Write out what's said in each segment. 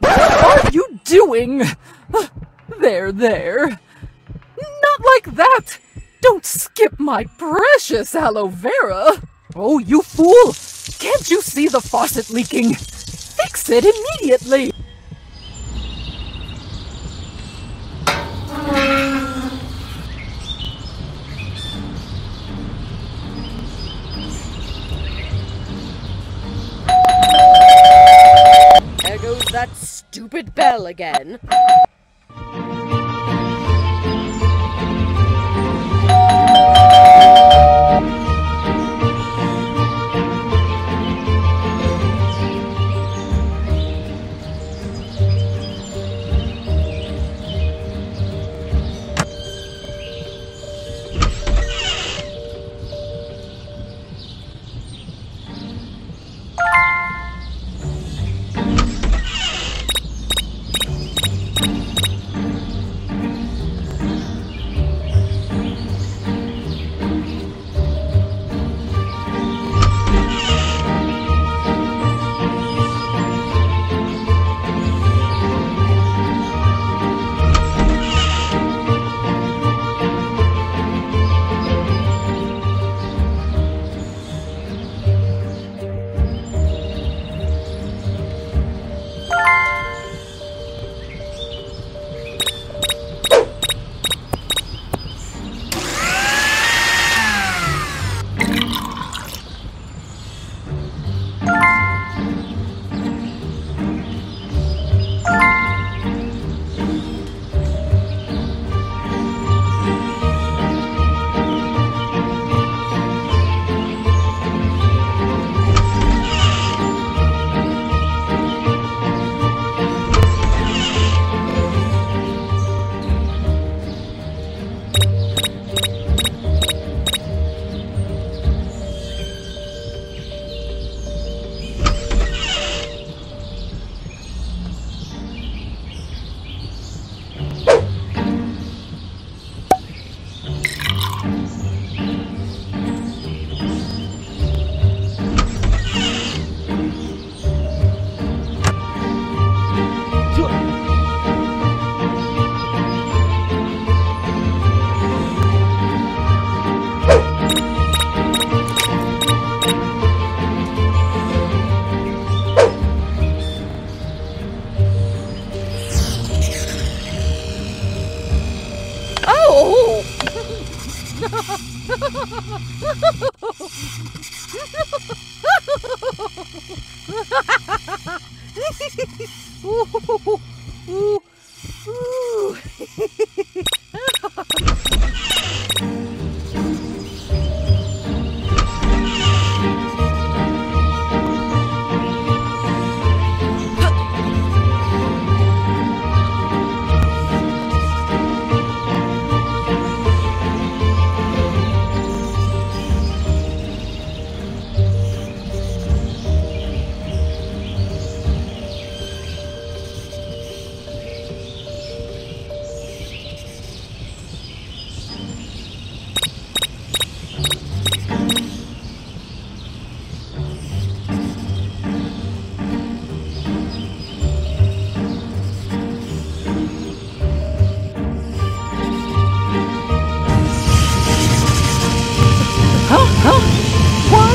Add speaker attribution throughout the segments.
Speaker 1: What are you doing? There, there. Not like that! Don't skip my precious aloe vera! Oh, you fool! Can't you see the faucet leaking? Fix it immediately!
Speaker 2: That stupid bell again. Ooh,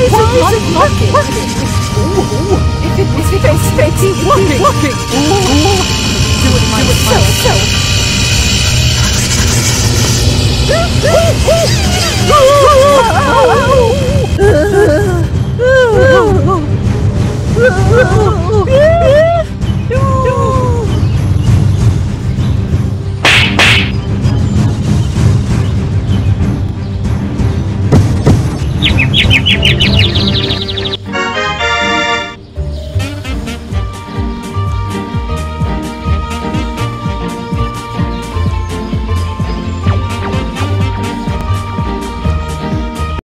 Speaker 1: is it not working? working? it it is face facing, it is Ooh! Do it Do it! So, so. Oh!